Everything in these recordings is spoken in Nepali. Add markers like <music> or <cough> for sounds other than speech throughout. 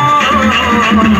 amor.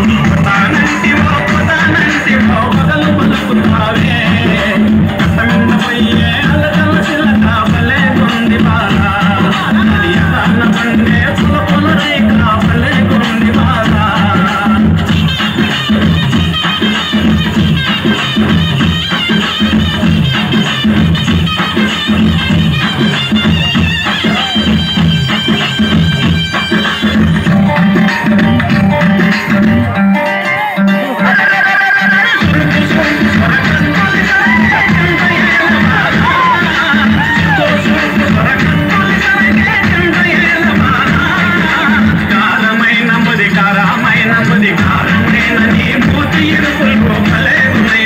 உன்னை மலே உன்னை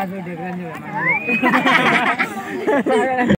पासवर्ड <laughs> <laughs>